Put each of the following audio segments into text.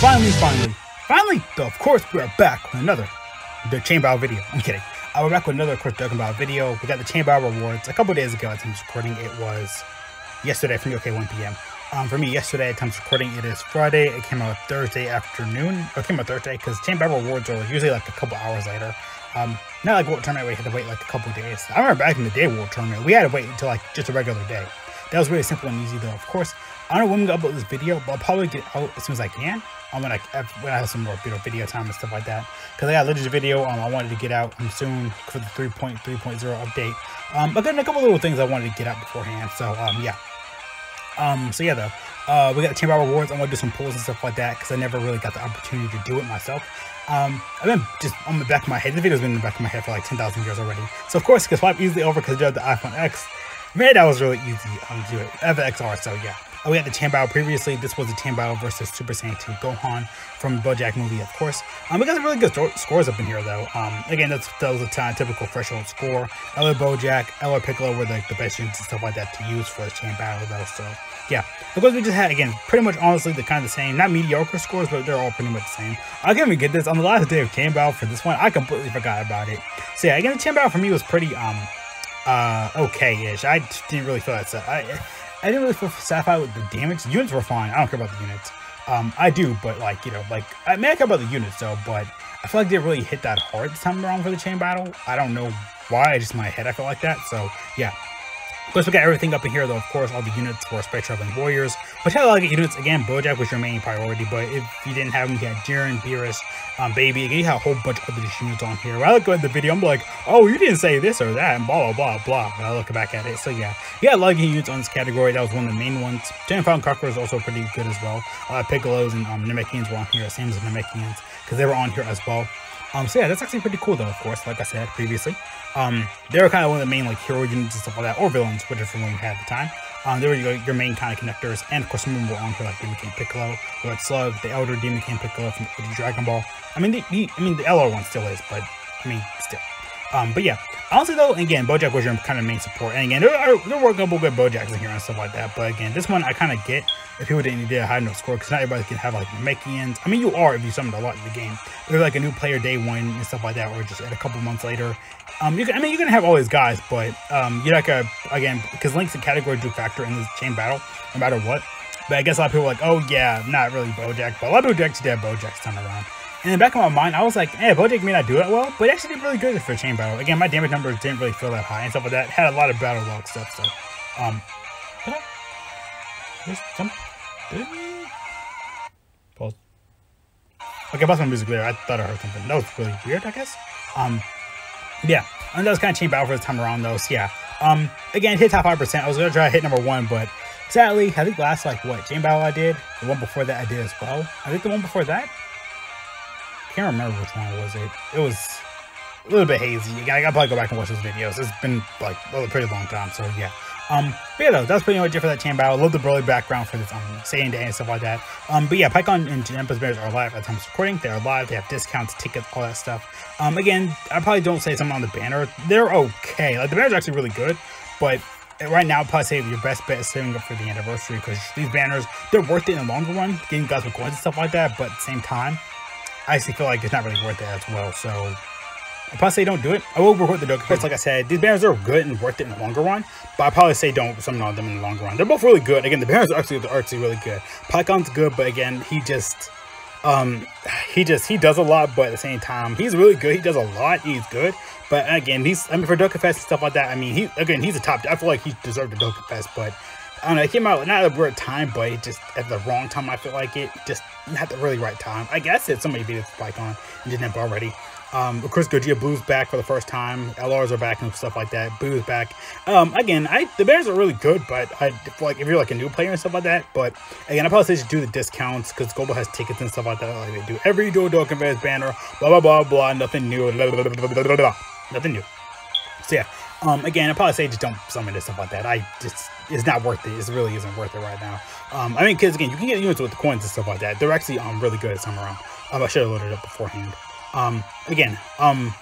finally, finally, finally, though, of course, we are back with another the Chain Battle video. I'm kidding. Uh, we're back with another, of course, Dragon Ball video. We got the Chain Battle rewards a couple days ago at times recording. It was yesterday from okay, 1 p.m. Um, for me, yesterday at times recording, it is Friday. It came out Thursday afternoon. It came out Thursday because Chain Battle rewards are usually like a couple hours later. Um, not like World Tournament we had to wait like a couple days. I remember back in the day, World Tournament, we had to wait until like just a regular day. That was really simple and easy though. Of course, I don't know when I'm gonna upload this video, but I'll probably get out as soon as I can. I'm gonna when I have some more you know, video time and stuff like that. Cause I got a Legends video um, I wanted to get out um, soon for the 3.3.0 update. Um, again, a couple little things I wanted to get out beforehand. So um, yeah. Um, so yeah though, uh, we got the Chain Battle rewards. I'm gonna do some pulls and stuff like that because I never really got the opportunity to do it myself. Um, I've been just on the back of my head. The video's been in the back of my head for like 10,000 years already. So of course, it can swipe easily over because you have the iPhone X. Man, that was really easy to do it. I have the XR, so yeah. Oh, we had the Battle previously. This was the Battle versus Super Saiyan 2 Gohan from the BoJack movie, of course. Um, we got some really good scores up in here, though. Um, again, that's that was a typical threshold score. LR BoJack, LR Piccolo were like the best units and stuff like that to use for the Battle, though. So yeah, because we just had again pretty much honestly the kind of the same, not mediocre scores, but they're all pretty much the same. I can't even get this on the last day of Battle for this one. I completely forgot about it. So yeah, again, the Battle for me was pretty um uh okay-ish. I didn't really feel that. I I didn't really feel satisfied with the damage. The units were fine. I don't care about the units. Um, I do, but like you know, like I mean, care about the units though, but I feel like they really hit that hard this time around for the chain battle. I don't know why. Just in my head I felt like that. So yeah, of course, we got everything up in here, though, of course, all the units for Space Traveling Warriors. But lot of units. Again, Bojack was your main priority, but if you didn't have him, you had Jiren, Beerus, um, Baby. Again, you had a whole bunch of other units on here. When I look at the video, I'm like, oh, you didn't say this or that, and blah, blah, blah, blah. When I look back at it. So, yeah, you had a lot of units on this category. That was one of the main ones. Ten Pound Conqueror is also pretty good as well. Uh, Piccolos and um, Namekians were on here, same as Namekians, because they were on here as well. Um, so yeah, that's actually pretty cool though, of course, like I said previously. Um, they were kind of one of the main like hero units and stuff like that, or villains, whichever one you had at the time. Um, they were your, your, main kind of connectors, and of course some of them were on here like Demon King Piccolo, had Slug, the Elder Demon King Piccolo from the Dragon Ball. I mean, the, the, I mean the LR one still is, but I mean still. Um, but yeah, honestly though, again, Bojack was your kind of main support, and again, there are there were a couple good Bojacks in here and stuff like that. But again, this one I kind of get if people didn't need high enough score because not everybody can have like Namekians. I mean, you are if you summoned a lot in the game. You're like a new player day one and stuff like that, or just a couple months later. Um, you can, I mean, you're gonna have all these guys, but um, you're like a again because Link's a category do factor in this chain battle, no matter what. But I guess a lot of people are like, oh yeah, not really Bojack, but a lot of people have Bojack time around. In the back of my mind, I was like, hey, Bojack may not do that well, but it actually did really good for a chain battle. Again, my damage numbers didn't really feel that high and stuff like that. Had a lot of battle log stuff, so um, there's some. Pause. Okay, I my music there. I thought I heard something. That was really weird, I guess. Um, yeah, and that was kind of chain battle for this time around, though. So yeah, um, again, hit top five percent. I was gonna try to hit number one, but sadly, I think last like what chain battle I did, the one before that I did as well. I think the one before that, can't remember which one was it. It was a little bit hazy. I gotta probably go back and watch those videos. It's been like a pretty long time, so yeah. Um, but yeah, though, that's pretty much it for that chain battle. Love the Broly background for this um, Saiyan Day and stuff like that. Um, but yeah, Pikkon and Janemba's Bears are live at the time of recording. They're live. They have discounts, tickets, all that stuff. Um, again, I probably don't say something on the banner. They're okay. Like the banners are actually really good, but right now, probably say your best bet is saving up for the anniversary because these banners they're worth it in the longer run, getting guys with coins and stuff like that. But at the same time, I actually feel like it's not really worth it as well. So I probably say don't do it. I will record the Dokkan Like I said, these banners are good and worth it in the longer run, but I probably say don't summon on them in the longer run. They're both really good. Again, the banners are actually, the actually really good. Pikkon's good, but again, he just, um, he just, he does a lot, but at the same time, he's really good. He does a lot. He's good. But again, he's, I mean, for Dokkan Fest and stuff like that, I mean, he, again, he's a top, I feel like he deserved a Dokkan Fest, but I don't know, it came out not at the right time, but it just at the wrong time, I feel like it. Just not the really right time. I guess it's somebody beat it for Pikkon and didn't have already. Um, of course, Gogeta Blue's back for the first time. LRs are back and stuff like that. Boo's back. Um, again, I the Bears are really good, but I like if you're like a new player and stuff like that. But again, I probably just do the discounts because Global has tickets and stuff like that. Like they do every Dual Dokkan Bears banner. Blah blah blah blah. Nothing new. Blah, blah, blah, nothing new. So yeah. Um, again, I probably say just don't summon this stuff like that. I just it's not worth it. It really isn't worth it right now. Um, I mean, because again, you can get units with the coins and stuff like that. They're actually um really good at some around. Um, I should have loaded it up beforehand. Um, again, um,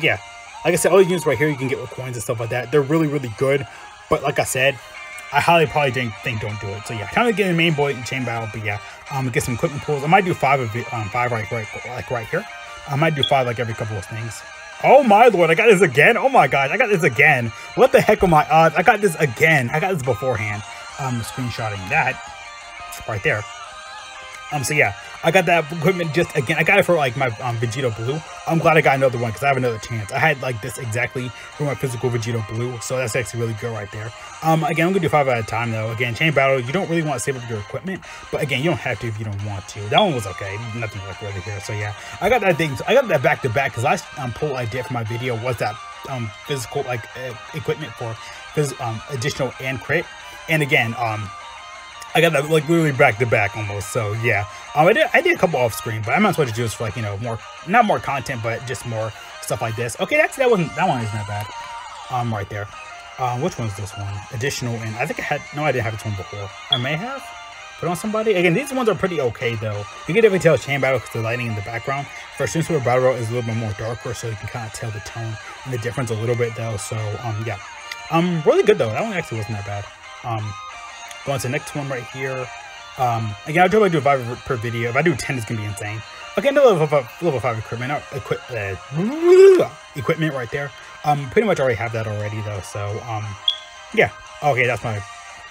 yeah, like I said, all these units right here you can get with coins and stuff like that. They're really, really good. But like I said, I highly probably didn't think don't do it. So yeah, kind of getting the main boy in chain battle, but yeah, um, get some equipment pulls. I might do five of it, um, five right, right, like right here. I might do five like every couple of things. Oh my lord, I got this again. Oh my god, I got this again. What the heck are my odds? I got this again. I got this beforehand. Um, screenshotting that right there. Um, so yeah, I got that equipment just again. I got it for like my um, Vegito Blue. I'm glad I got another one because I have another chance. I had like this exactly for my physical Vegito Blue, so that's actually really good right there. Um, again, I'm gonna do five at a time though. Again, chain battle, you don't really want to save up your equipment, but again, you don't have to if you don't want to. That one was okay, nothing like really here. So yeah, I got that thing. I got that back to back because last um, pull I did for my video was that um physical like uh, equipment for phys um additional and crit. And again, um, I got that like literally back to back almost. So yeah, um, I did I did a couple off screen, but I might as well just do this for like you know more not more content, but just more stuff like this. Okay, that's that wasn't that one isn't that bad. Um, right there. Um, which one's this one? Additional, and I think I had no, I didn't have this one before. I may have put on somebody. Again, these ones are pretty okay though. You can definitely tell chain battle because the lighting in the background. For Super Battle Royale is a little bit more darker, so you can kind of tell the tone and the difference a little bit though. So um, yeah, um, really good though. That one actually wasn't that bad. Um, Go on to the next one right here. Um, again, I'll totally do five per video. If I do 10, it's going to be insane. Okay, another level five, level five equipment. Equi uh, equipment right there. Um, pretty much already have that already, though. So, um, yeah. Okay, that's my...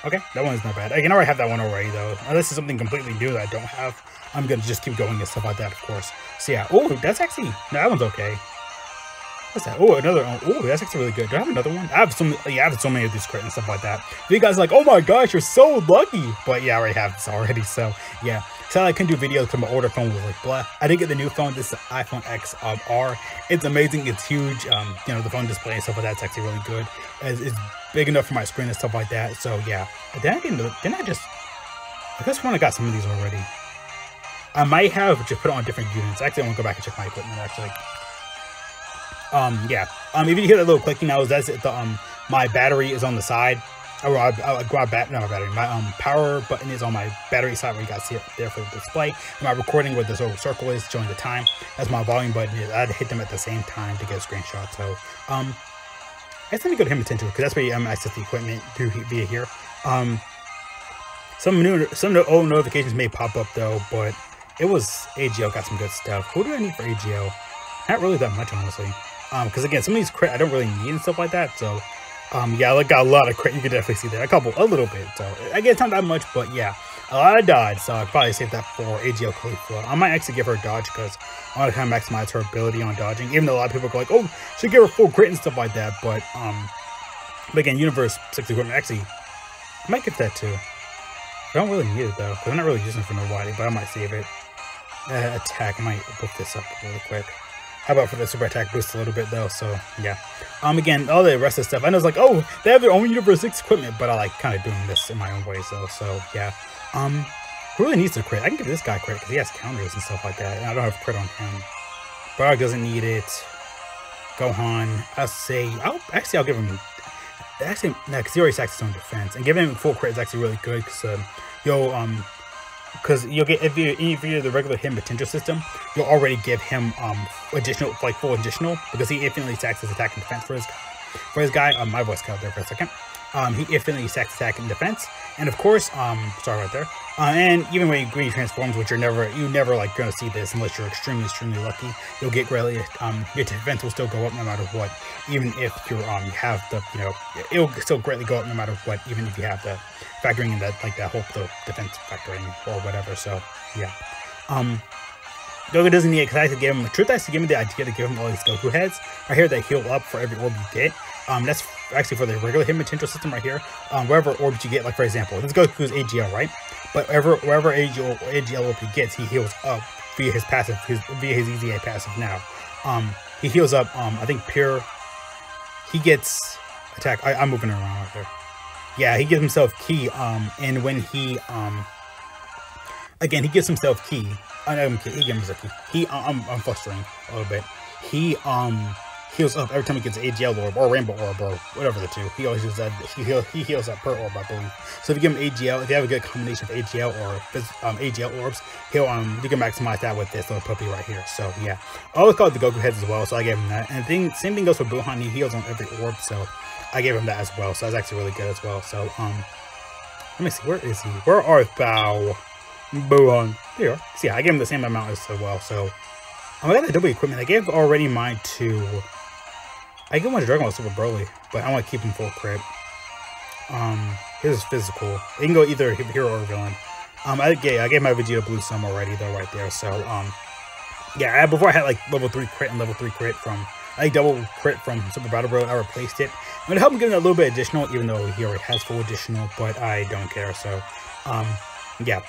Okay, that one's not bad. I can already have that one already, though. Unless it's something completely new that I don't have. I'm going to just keep going and stuff like that, of course. So, yeah. Oh, that's actually... No, that one's okay. What's that? Oh, another. Oh, that's actually really good. Do I have another one? I have some. Yeah, I have so many of these crit and stuff like that. You guys are like, oh my gosh, you're so lucky. But yeah, I already have this already. So yeah. So I couldn't do videos because my older phone was like blah. I did get the new phone. This is iPhone X um, R. It's amazing. It's huge. Um, you know the phone display and stuff like that's actually really good. It's, it's, big enough for my screen and stuff like that. So yeah. But Then I didn't. Then I just. I guess when I got some of these already. I might have just put on different units. Actually, I want to go back and check my equipment actually. Um, yeah. Um, if you hear that little clicking now, that's the um my battery is on the side. Or I, I, I bat, not my battery. My um power button is on my battery side where you guys see it there for the display. And my recording where this little circle is showing the time. That's my volume button. I'd hit them at the same time to get a screenshot. So um, let me go to hidden potential because that's where you um, access the equipment through via here. Um, some new some old notifications may pop up though, but it was AGL got some good stuff. Who do I need for AGL? Not really that much, honestly. Um, because again, some of these crit I don't really need and stuff like that. So, um, yeah, I got a lot of crit. You can definitely see there, a couple, a little bit. So, I guess not that much, but yeah, a lot of dodge. So I'd probably save that for AGL Caulifla. I might actually give her a dodge because I want to kind of maximize her ability on dodging. Even though a lot of people go like, oh, should give her full crit and stuff like that. But um, but again, Universe 6 equipment actually, I might get that too. I don't really need it though, because I'm not really using it for nobody, but I might save it. Uh, attack, I might book this up really quick. How about for the super attack boost a little bit though? So yeah. Um again, all the rest of stuff. I know it's like, oh, they have their own Universe 6 equipment, but I like kind of doing this in my own way. though. So yeah. Um who really needs to crit? I can give this guy crit because he has counters and stuff like that. And I don't have crit on him. Bardock doesn't need it. Gohan, I'll say I'll actually I'll give him actually no, because he already stacks his own defense. And giving him full crit is actually really good because um, yo um because you'll get if you if you're the regular hidden potential system, you'll already give him um additional like full additional because he infinitely stacks his attack and defense for his for his guy. Um, my voice cut there for a second. Um, he infinitely stacks attack and defense, and of course, um, sorry right there. Uh, and even when he transforms, which you're never you never like gonna see this unless you're extremely extremely lucky, you'll get greatly um your defense will still go up no matter what, even if you're um you have the you know it'll still greatly go up no matter what, even if you have the factoring in that like that whole the defense factoring or whatever. So yeah. Um Goku doesn't need because I to give him the truth. I to give him the idea to give him all these Goku heads I hear that heal up for every orb you get. Um, that's actually for the regular hidden potential system right here. Um, wherever orbs you get, like for example, this Goku's AGL, right? But wherever wherever AGL, AGL orb he gets, he heals up via his passive, his via his EZA passive now. Um, he heals up. Um, I think pure. He gets attack. I, I'm moving around right there yeah, he gives himself ki, Um, and when he um, again, he gives himself ki, I know he gives himself ki, He, I'm, I'm flustering a little bit. He um heals up every time he gets AGL orb or rainbow orb or whatever the two. He always uses that. He, heal, he heals up per orb, I believe. So if you give him AGL, if you have a good combination of AGL or um, AGL orbs, he'll um you can maximize that with this little puppy right here. So yeah, I always call it the Goku heads as well. So I gave him that. And thing, same thing goes for Buuhan. He heals on every orb. So I gave him that as well. So that's actually really good as well. So, um, Let me see. Where is he? Where art thou? Buon. Here. See, yeah, I gave him the same amount as well. So, I got the double equipment. I gave already mine to. I one to Dragon Ball Super Broly, but I want to keep him full crit. Um, his physical. It can go either hero or villain. Um, I, yeah, I gave my Vegeta Blue Sum already though, right there. So, um, yeah, I, before I had like level three crit and level three crit from I double crit from Super Battle Bro. I replaced it. I'm gonna help him get a little bit additional, even though he already has full additional. But I don't care. So, um, yeah.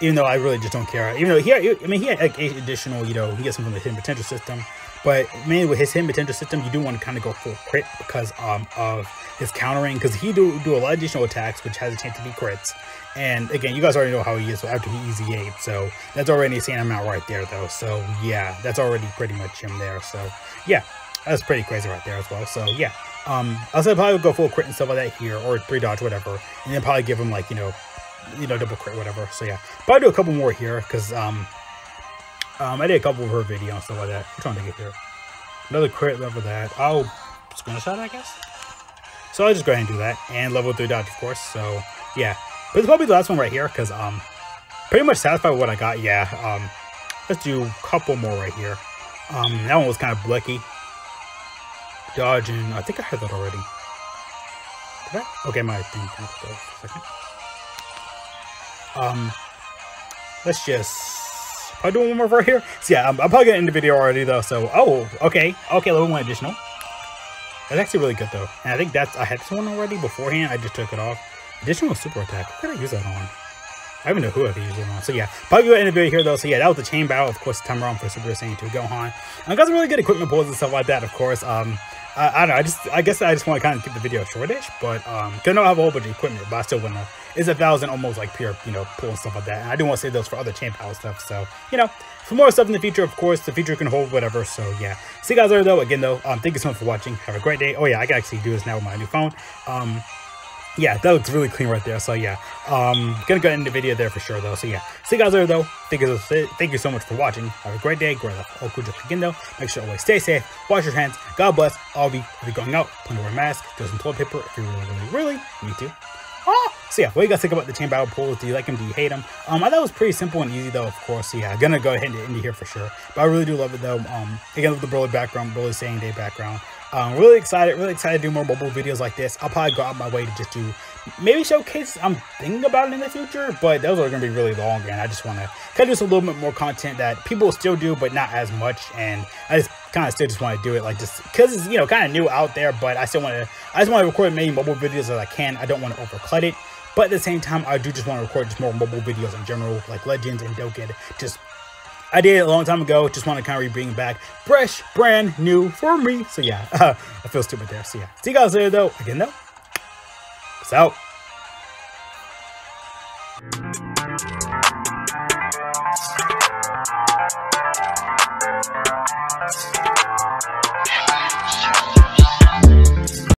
Even though I really just don't care. Even though he, I mean, he had like additional. You know, he gets some from the hidden potential system. But mainly with his hidden potential system, you do want to kind of go full crit because um, of his countering. Because he do do a lot of additional attacks, which has a chance to be crits. And again, you guys already know how he is after he EZA. So that's already a insane amount right there, though. So yeah, that's already pretty much him there. So yeah, that's pretty crazy right there as well. So yeah, um, I'll say probably go full crit and stuff like that here, or three dodge, whatever, and then probably give him like you know, you know, double crit, whatever. So yeah, probably do a couple more here because um, um, I did a couple of her videos and stuff like that. I'm trying to get there. Another crit level that. I'll screenshot, I guess. So I'll just go ahead and do that, and level three dodge, of course. So yeah, but it's probably the last one right here because um, pretty much satisfied with what I got. Yeah, um, let's do a couple more right here. Um, that one was kind of blicky dodging. I think I had that already. Did I? Okay, my thing second. Um, let's just probably do one more right here. So yeah, I'm, I'm probably gonna end the video already though. So oh, okay, okay, level one additional. That's actually really good though, and I think that's I had this one already beforehand. I just took it off. Additional super attack. What I use that on? I don't know who I could use it on. So yeah, probably end the video here though. So yeah, that was the chain battle, of course, time around for Super Saiyan 2 Gohan. I got some really good equipment pulls and stuff like that, of course. Um, I, I, don't know. I just, I guess I just want to kind of keep the video shortish, but um, cause I don't have a whole bunch of equipment, but I still want to. It's a thousand almost like pure, you know, pull and stuff like that. And I do want to save those for other chain power stuff. So you know, for more stuff in the future, of course, the future can hold whatever. So yeah, see you guys later though. Again though, um, thank you so much for watching. Have a great day. Oh yeah, I can actually do this now with my new phone. Um, yeah, that looks really clean right there. So yeah, um, gonna go end the video there for sure though. So yeah, see you guys later though. Thank you, thank you so much for watching. Have a great day. Grow up. All. Make sure always stay safe. Wash your hands. God bless. Of you. If you're going out, plan to wear a mask. Do some toilet paper if you really, really, really need to. Oh, so yeah, what do you guys think about the chain battle pulls? Do you like them? Do you hate them? Um, I thought it was pretty simple and easy though, of course. So yeah, gonna go ahead and end it here for sure. But I really do love it though. Um, again with the Broly background, Broly Saiyan Day background. I'm really excited, really excited to do more mobile videos like this. I'll probably go out my way to just do maybe showcase I'm thinking about it in the future, but those are going to be really long, and I just want to kind of some a little bit more content that people still do, but not as much, and I just kind of still just want to do it, like, just because it's, you know, kind of new out there, but I still want to, I just want to record as many mobile videos as I can, I don't want to overcut it, but at the same time, I do just want to record just more mobile videos in general, like Legends and Dokkan, just I did it a long time ago. Just want to kind of bring it back. Fresh, brand new for me. So yeah, I feel stupid there. So yeah. See you guys later though. Again though. Peace out.